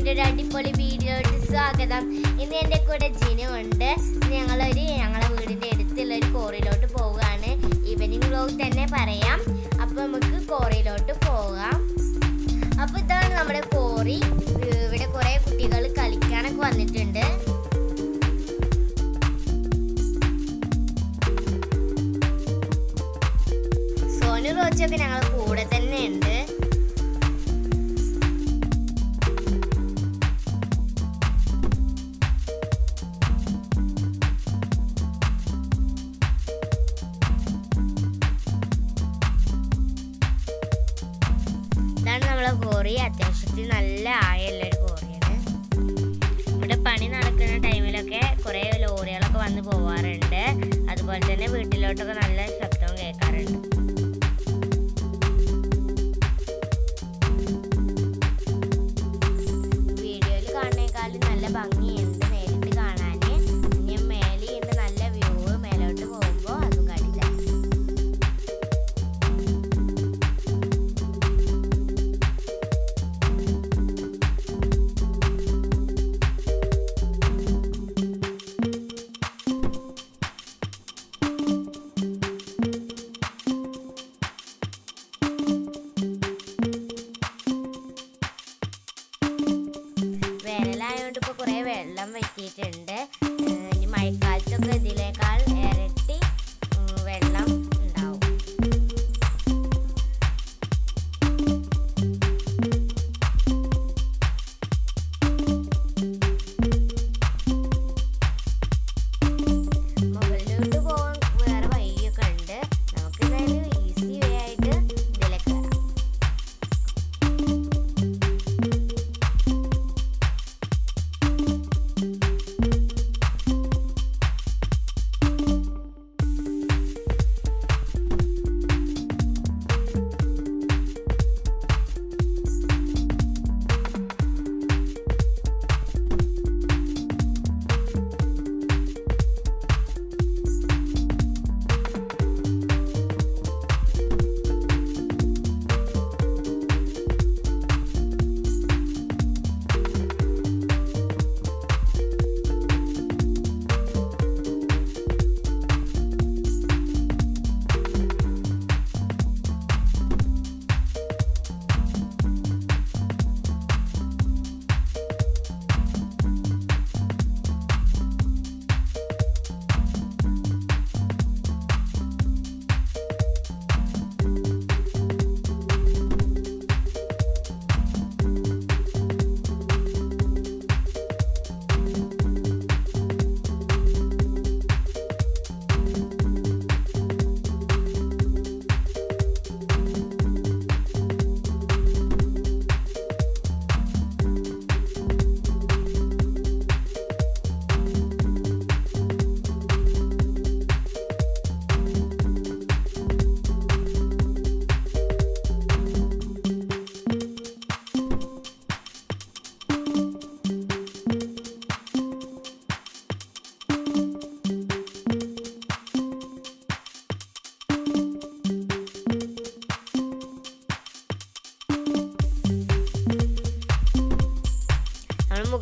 മമ്മിയുടെ ഒരു അടിപൊളി വീഡിയോയിട്ട് സ്വാഗതം. ഇന്ന് എന്റെ കൂടെ ജിനു ഉണ്ട് ഞങ്ങളൊരു ഞങ്ങളുടെ വീടിന്റെ അടുത്തുള്ള ഒരു കോറിയിലോട്ട് പോവുകയാണ്. ഈവനിങ് വ്ലോഗ് തന്നെ പറയാം. അപ്പോൾ നമുക്ക് കോറിയിലോട്ട് പോകാം. അപ്പോൾ ഇതാണ് നമ്മുടെ കോറി ഇവിടെ കുറേ കുട്ടികൾ കളിക്കാനൊക്കെ വന്നിട്ടുണ്ട്. സോനു റോച്ചൊക്കെ ഞങ്ങൾ കൂടെ തന്നെ ഉണ്ട് കോറി അത്യാവശ്യത്തിൽ നല്ല ആയല്ല ഒരു കോറിയാണ് ഇവിടെ പണി നടക്കുന്ന ടൈമിലൊക്കെ കുറേ ലോറികളൊക്കെ വന്ന് പോവാറുണ്ട്. അതുപോലെ തന്നെ വീട്ടിലോട്ടൊക്കെ നല്ല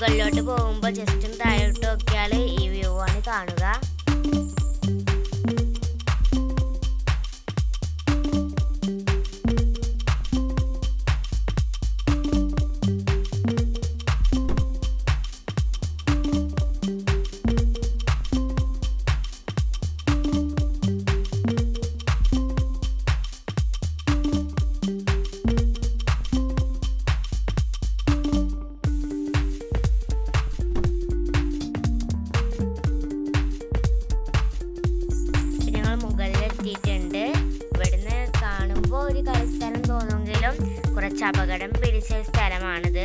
മുകളിലോട്ട് പോകുമ്പോൾ ജസ്റ്റ് താഴോട്ട് നോക്കിയാൽ ഈ വ്യൂ ആണ് കാണുക. കുറച്ച് അപകടം പിടിച്ച സ്ഥലമാണിത്.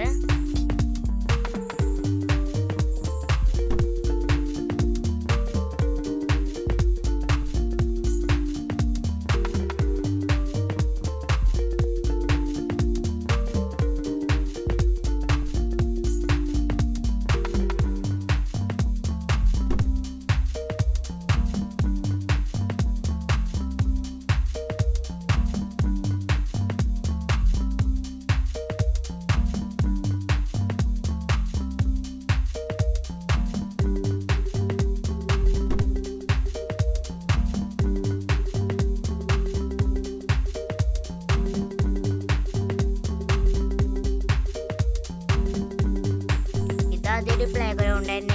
ആദ്യം ഒരു പ്ലേ ഗ്രൗണ്ട് തന്നെയായിരുന്നു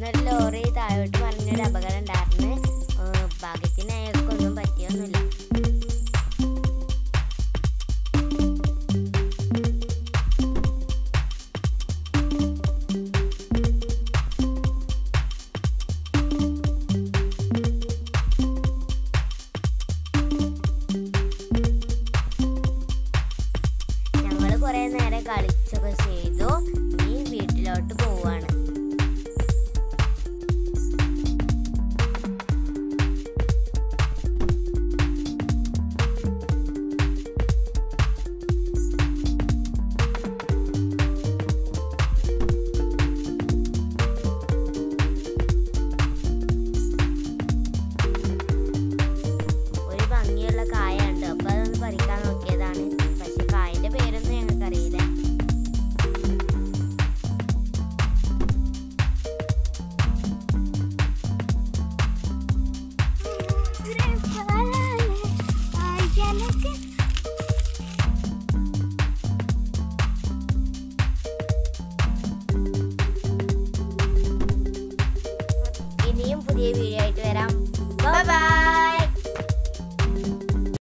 അവിടുന്ന് ഒരു ലോറി താഴോട്ട് മറിഞ്ഞൊരു അപകടം ഉണ്ടായിരുന്നു. ഭാഗ്യത്തിന് അയാൾക്കൊന്നും പറ്റിയൊന്നുമില്ല. കുറേ നേരം കളിച്ചൊക്കെ ചെയ്യും